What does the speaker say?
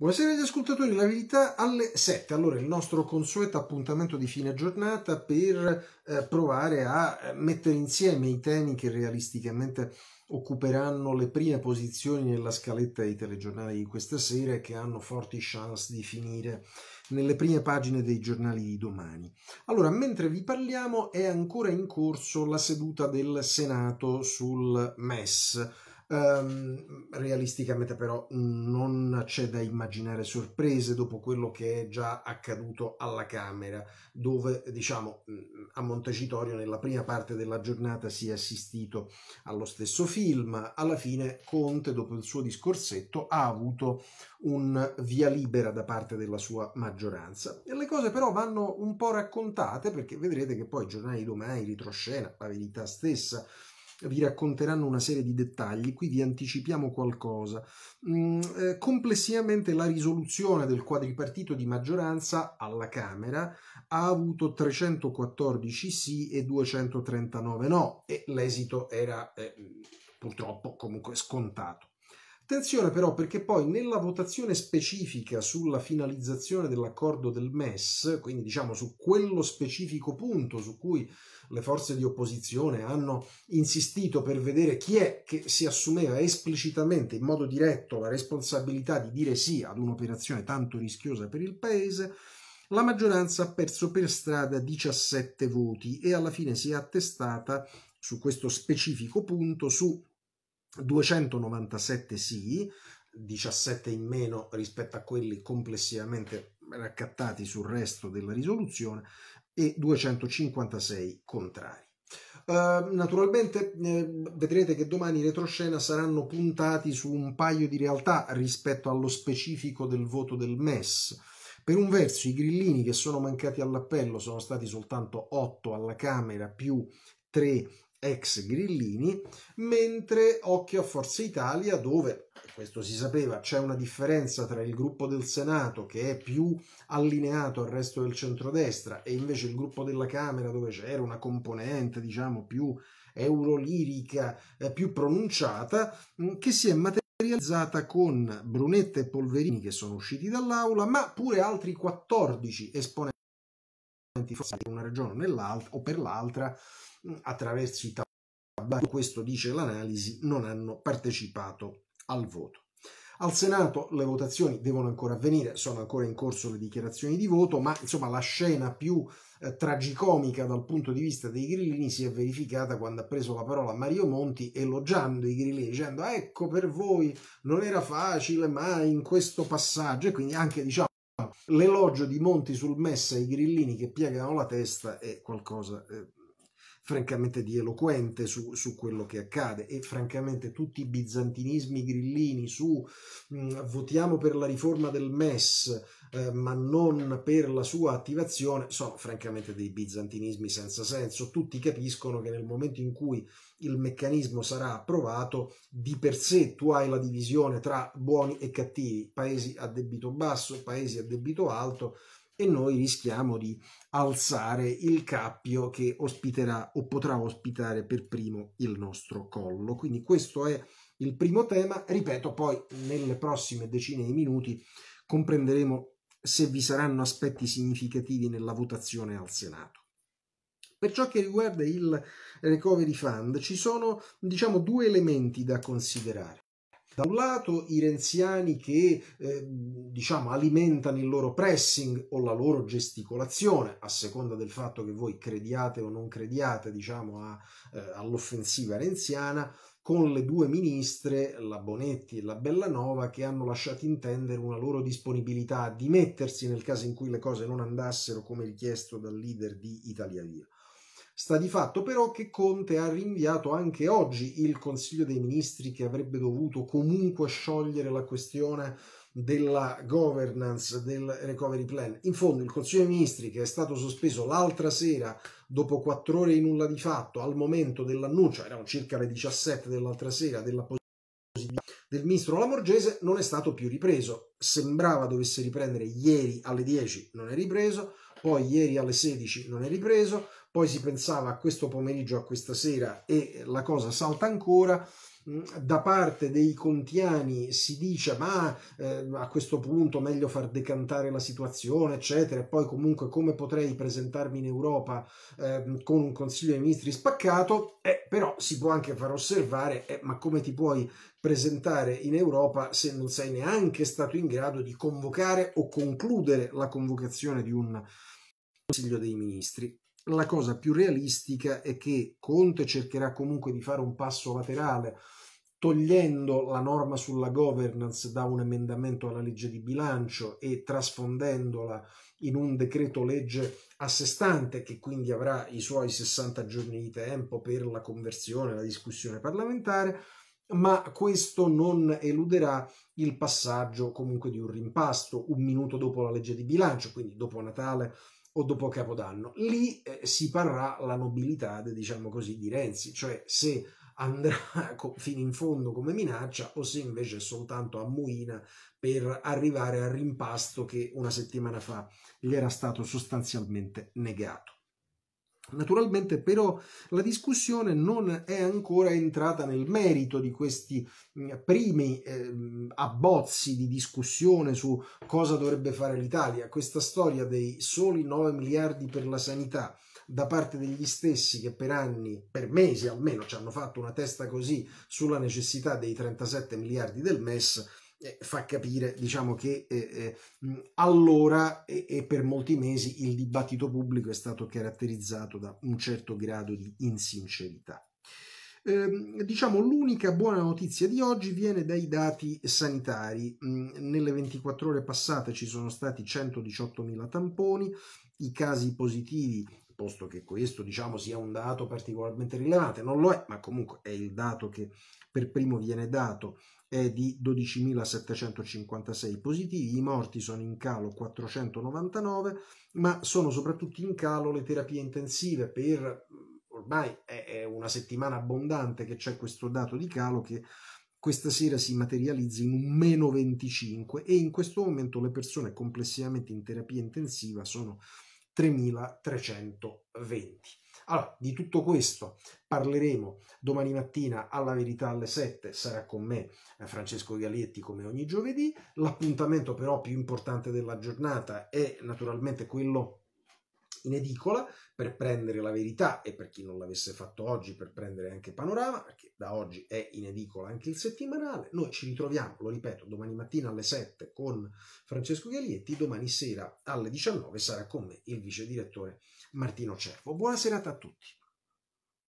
Buonasera agli ascoltatori, la verità alle 7, allora il nostro consueto appuntamento di fine giornata per eh, provare a eh, mettere insieme i temi che realisticamente occuperanno le prime posizioni nella scaletta dei telegiornali di questa sera e che hanno forti chance di finire nelle prime pagine dei giornali di domani. Allora, mentre vi parliamo è ancora in corso la seduta del Senato sul MES Um, realisticamente però non c'è da immaginare sorprese dopo quello che è già accaduto alla Camera, dove diciamo a Montecitorio nella prima parte della giornata si è assistito allo stesso film, alla fine Conte dopo il suo discorsetto ha avuto un via libera da parte della sua maggioranza. E le cose però vanno un po' raccontate perché vedrete che poi i giornali domani, ritroscena, la verità stessa, vi racconteranno una serie di dettagli, qui vi anticipiamo qualcosa. Mm, eh, complessivamente la risoluzione del quadripartito di maggioranza alla Camera ha avuto 314 sì e 239 no e l'esito era eh, purtroppo comunque scontato. Attenzione però perché poi nella votazione specifica sulla finalizzazione dell'accordo del MES, quindi diciamo su quello specifico punto su cui le forze di opposizione hanno insistito per vedere chi è che si assumeva esplicitamente in modo diretto la responsabilità di dire sì ad un'operazione tanto rischiosa per il Paese, la maggioranza ha perso per strada 17 voti e alla fine si è attestata su questo specifico punto su 297 sì, 17 in meno rispetto a quelli complessivamente raccattati sul resto della risoluzione e 256 contrari. Uh, naturalmente eh, vedrete che domani retroscena saranno puntati su un paio di realtà rispetto allo specifico del voto del MES. Per un verso i grillini che sono mancati all'appello sono stati soltanto 8 alla Camera più 3 ex grillini, mentre occhio a Forza Italia dove, questo si sapeva, c'è una differenza tra il gruppo del Senato che è più allineato al resto del centrodestra e invece il gruppo della Camera dove c'era una componente diciamo più eurolirica, eh, più pronunciata, mm, che si è materializzata con Brunetta e Polverini che sono usciti dall'aula, ma pure altri 14 esponenti forse per una ragione o per l'altra attraverso i tabacchi, questo dice l'analisi, non hanno partecipato al voto. Al Senato le votazioni devono ancora avvenire, sono ancora in corso le dichiarazioni di voto, ma insomma la scena più eh, tragicomica dal punto di vista dei grillini si è verificata quando ha preso la parola Mario Monti elogiando i grillini dicendo ecco per voi non era facile ma in questo passaggio e quindi anche diciamo l'elogio di Monti sul MES ai grillini che piegano la testa è qualcosa eh, francamente di eloquente su, su, quello che accade. E francamente tutti i bizantinismi grillini su mh, mm, votiamo per la riforma del MES eh, ma non per la sua attivazione sono francamente dei bizantinismi senza senso. Tutti capiscono che nel momento in cui il meccanismo sarà approvato di per sé tu hai la divisione tra buoni e cattivi. Paesi a debito basso paesi a debito alto e noi rischiamo di alzare il cappio che ospiterà o potrà ospitare per primo il nostro collo. Quindi questo è il primo tema, ripeto, poi nelle prossime decine di minuti comprenderemo se vi saranno aspetti significativi nella votazione al Senato. Per ciò che riguarda il Recovery Fund ci sono diciamo due elementi da considerare. Da un lato i renziani che eh, diciamo alimentano il loro pressing o la loro gesticolazione, a seconda del fatto che voi crediate o non crediate diciamo, eh, all'offensiva renziana, con le due ministre, la Bonetti e la Bellanova, che hanno lasciato intendere una loro disponibilità a dimettersi nel caso in cui le cose non andassero come richiesto dal leader di Italia Via. Sta di fatto però che Conte ha rinviato anche oggi il Consiglio dei Ministri che avrebbe dovuto comunque sciogliere la questione della governance del recovery plan. In fondo il Consiglio dei Ministri che è stato sospeso l'altra sera dopo quattro ore di nulla di fatto al momento dell'annuncio, erano circa le 17 dell'altra sera, della del ministro Lamorgese, non è stato più ripreso. Sembrava dovesse riprendere ieri alle 10, non è ripreso, poi ieri alle 16 non è ripreso, poi si pensava a questo pomeriggio, a questa sera e la cosa salta ancora. da parte dei contiani si dice ma eh, a questo punto meglio far decantare la situazione eccetera e poi comunque come potrei presentarmi in Europa eh, con un consiglio dei ministri spaccato? Eh, però si può anche far osservare eh, ma come ti puoi presentare in Europa se non sei neanche stato in grado di convocare o concludere la convocazione di un consiglio dei ministri la cosa più realistica è che Conte cercherà comunque di fare un passo laterale togliendo la norma sulla governance da un emendamento alla legge di bilancio e trasfondendola in un decreto legge a sé stante che quindi avrà i suoi 60 giorni di tempo per la conversione, la discussione parlamentare, ma questo non eluderà il passaggio comunque di un rimpasto un minuto dopo la legge di bilancio, quindi dopo Natale o dopo Capodanno. Lì eh, si parrà la nobilità, diciamo così, di Renzi, cioè se andrà fino in fondo come minaccia o se invece è soltanto a muina per arrivare al rimpasto che una settimana fa gli era stato sostanzialmente negato. Naturalmente però la discussione non è ancora entrata nel merito di questi primi eh, abbozzi di discussione su cosa dovrebbe fare l'Italia. Questa storia dei soli 9 miliardi per la sanità da parte degli stessi che per anni, per mesi almeno, ci hanno fatto una testa così sulla necessità dei 37 miliardi del MES, fa capire diciamo che eh, eh, allora e, e, per molti mesi il dibattito pubblico è stato caratterizzato da un certo grado di insincerità. Eh, diciamo l'unica buona notizia di oggi viene dai dati sanitari. Nelle 24 ore passate ci sono stati 118.000 tamponi, i casi positivi posto che questo diciamo sia un dato particolarmente rilevante, non lo è, ma comunque è il dato che per primo viene dato, è di 12.756 positivi, i morti sono in calo 499, ma sono soprattutto in calo le terapie intensive per ormai è una settimana abbondante che c'è questo dato di calo che questa sera si materializza in un meno 25 e in questo momento le persone complessivamente in terapia intensiva sono 3320. Allora, di tutto questo parleremo domani mattina alla verità alle 7, sarà con me eh, Francesco Galietti come ogni giovedì. L'appuntamento però più importante della giornata è naturalmente quello in edicola per prendere la verità e per chi non l'avesse fatto oggi per prendere anche Panorama, perché da oggi è in edicola anche il settimanale. Noi ci ritroviamo, lo ripeto, domani mattina alle 7 con Francesco Galietti, domani sera alle 19 sarà con me il vice direttore Martino Cervo. Buona serata a tutti.